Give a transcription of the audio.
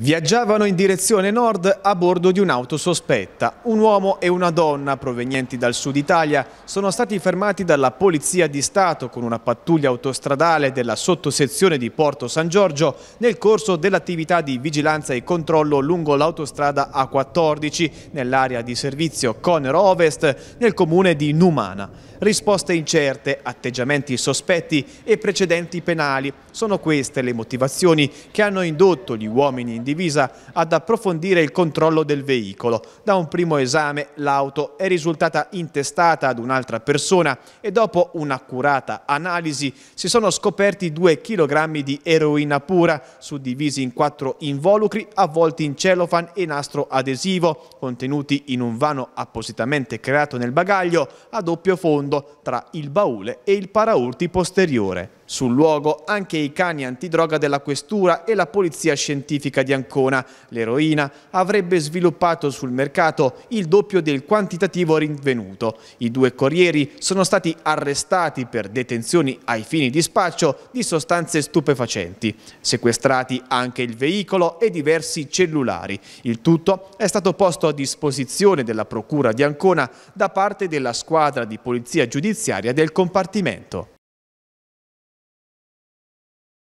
Viaggiavano in direzione nord a bordo di un'auto sospetta. Un uomo e una donna provenienti dal sud Italia sono stati fermati dalla Polizia di Stato con una pattuglia autostradale della sottosezione di Porto San Giorgio nel corso dell'attività di vigilanza e controllo lungo l'autostrada A14 nell'area di servizio Conero Ovest nel comune di Numana. Risposte incerte, atteggiamenti sospetti e precedenti penali sono queste le motivazioni che hanno indotto gli uomini in divisa ad approfondire il controllo del veicolo. Da un primo esame l'auto è risultata intestata ad un'altra persona e dopo un'accurata analisi si sono scoperti due chilogrammi di eroina pura suddivisi in quattro involucri avvolti in celofan e nastro adesivo contenuti in un vano appositamente creato nel bagaglio a doppio fondo tra il baule e il paraurti posteriore. Sul luogo anche i cani antidroga della questura e la polizia scientifica di Ancona. L'eroina avrebbe sviluppato sul mercato il doppio del quantitativo rinvenuto. I due corrieri sono stati arrestati per detenzioni ai fini di spaccio di sostanze stupefacenti. Sequestrati anche il veicolo e diversi cellulari. Il tutto è stato posto a disposizione della Procura di Ancona da parte della squadra di polizia giudiziaria del compartimento.